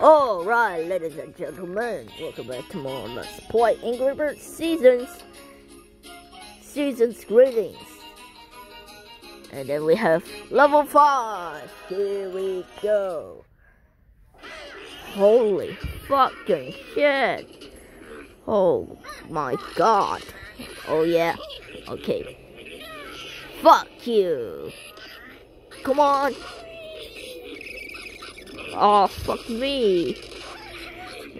Alright, ladies and gentlemen, welcome back to more Let's Play Angry Birds Seasons. Seasons greetings. And then we have level 5. Here we go. Holy fucking shit. Oh my god. Oh yeah. Okay. Fuck you. Come on. Oh, fuck me.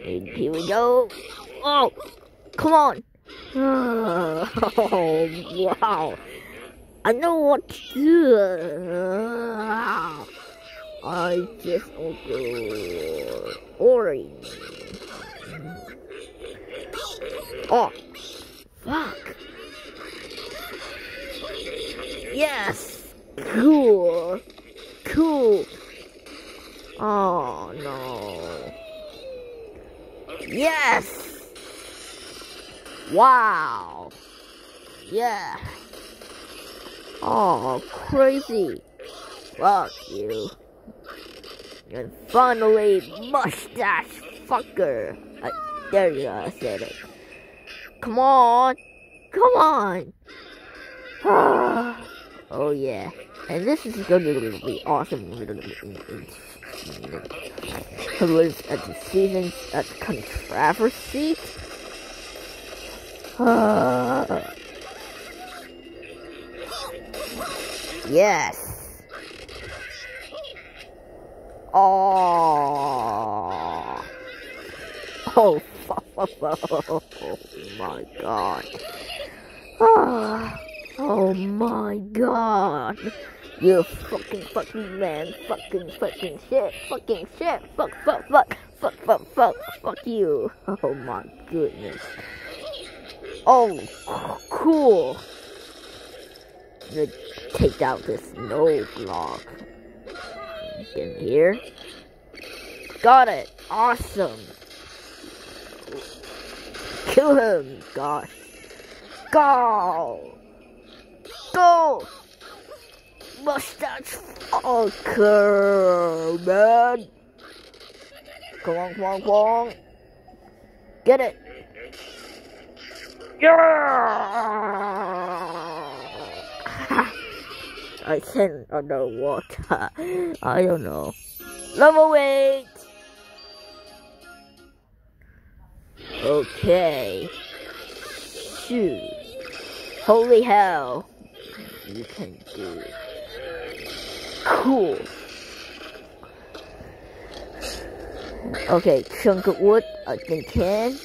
Here we go. Oh, come on. Oh, wow. I know what to do. I just want to orange. Oh, fuck. Yes. Cool. Cool. Oh no. Yes! Wow! Yeah! Oh, crazy! Fuck you. And finally, mustache fucker! I, there you go, I said it. Come on! Come on! Ah. Oh yeah. And this is going to be awesome was at the seasons at controversy. Uh, yes. Oh. Oh, oh my god. Oh, oh my god. You fucking fucking man, fucking fucking shit, fucking shit, fuck fuck fuck, fuck fuck fuck, fuck you. Oh my goodness. Oh, cool. Let's take out this no block. In here. Got it. Awesome. Kill him. Gosh. Go. Go mustache fucker, man. Come on, come on, come on. Get it. Yeah! I can underwater. I don't know. Level 8! Okay. Shoot. Holy hell. You can do it. Cool. Okay, chunk of wood, I think can.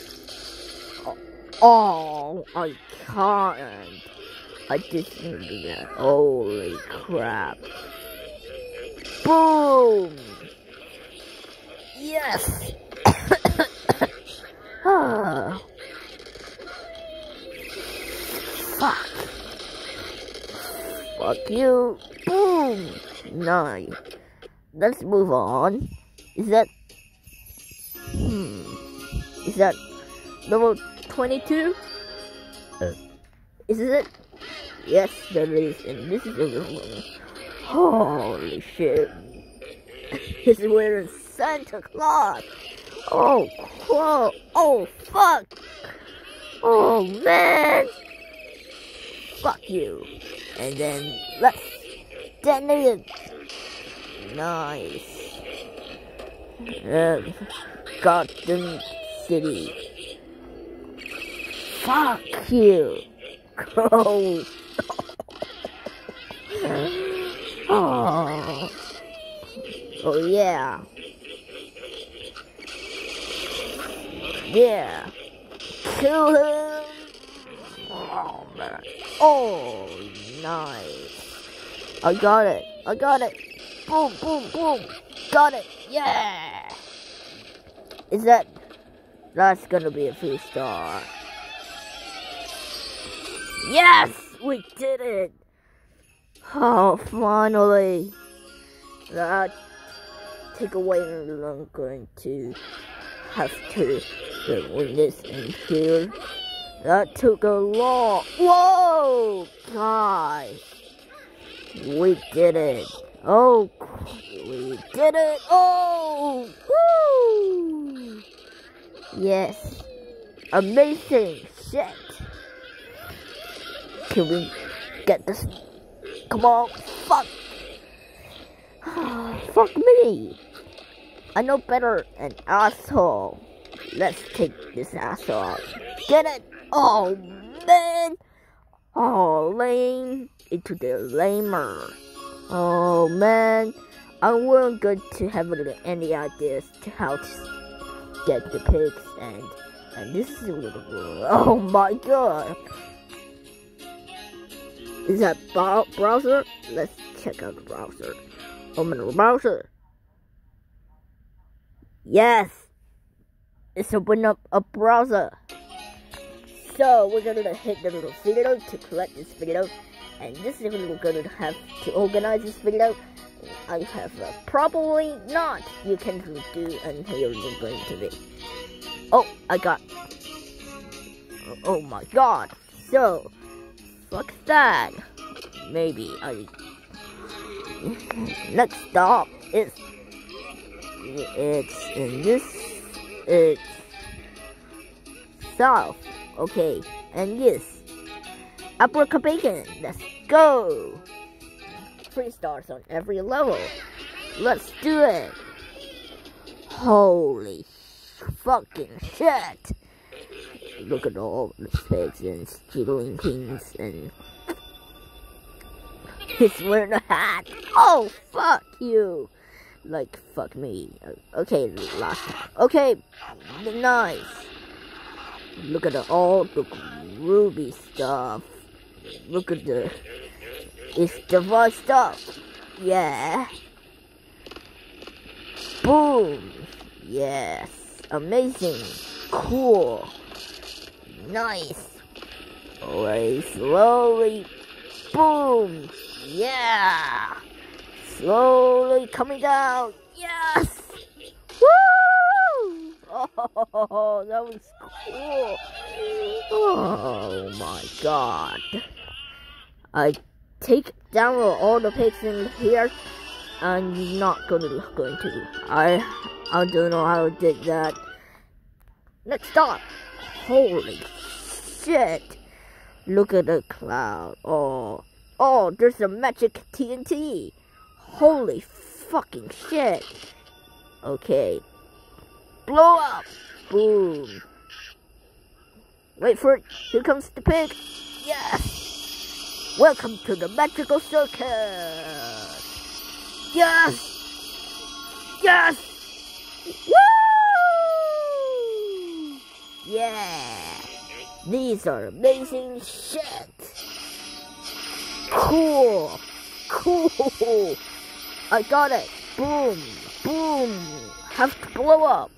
Oh, I can't. I just need to that. Holy crap. Boom! Yes! ah. Fuck. Fuck you. Boom! nine. Let's move on. Is that... Hmm. Is that level 22? Uh, is it? Yes, that is. And this is level one. Holy shit. He's wearing Santa Claus. Oh, whoa. Oh, fuck. Oh, man. Fuck you. And then let's detonated. Nice. Uh, Gotham City. Fuck you. Oh. oh. Oh yeah. Yeah. Kill him. Oh nice. I got it. I got it. Boom, boom, boom. Got it. Yeah. Is that... That's gonna be a three star. Yes! We did it! Oh, finally. That take away I'm going to have to win this in here. That took a lot. Whoa! Guys. We did it. Oh, we did it. Oh, woo! Yes. Amazing shit. Can we get this? Come on. Fuck. Fuck me. I know better an asshole. Let's take this asshole out. Get it? Oh, man. Oh, lame. Into the lamer. Oh, man. I wasn't good to have any ideas to how to get the pigs and and this is a little oh my god is that browser let's check out the browser open the browser yes it's open up a browser so we're gonna hit the little video to collect this video and this is we're gonna have to organize this video I have probably not you can do until you're going to be Oh, I got. Oh, oh my god. So, fuck that. Maybe I. Next stop is. It's in this. It's. South. Okay. And yes. Upper Bacon. Let's go. Three stars on every level. Let's do it. Holy fucking shit. Look at all the spades and jiggling things and he's wearing a hat. Oh, fuck you. Like, fuck me. Okay, last time. Okay, nice. Look at the, all the ruby stuff. Look at the, it's device stuff. Yeah. Boom. Yes amazing, cool, nice. Alright, slowly, boom, yeah. Slowly coming down, yes. Woo! Oh, that was cool. Oh. oh my god. I take down all the pigs in here. I'm not gonna going to. I I don't know how I did that. Stop. Holy shit. Look at the cloud. Oh. Oh, there's a magic TNT. Holy fucking shit. Okay. Blow up. Boom. Wait for it. Here comes the pig. Yes. Welcome to the magical circus. Yes. Yes. Woo! Yeah! These are amazing shit! Cool! Cool! I got it! Boom! Boom! Have to blow up!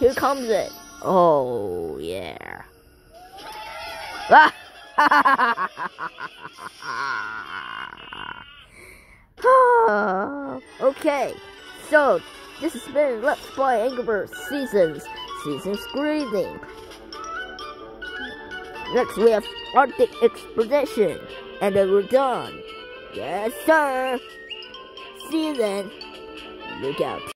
Here comes it! Oh, yeah. Oh, okay, so this has been Let's Play Angry Birds Seasons, Seasons Greeting. Next we have Arctic Eggspedition, and then we're done. Yes, sir. See you then. Look out.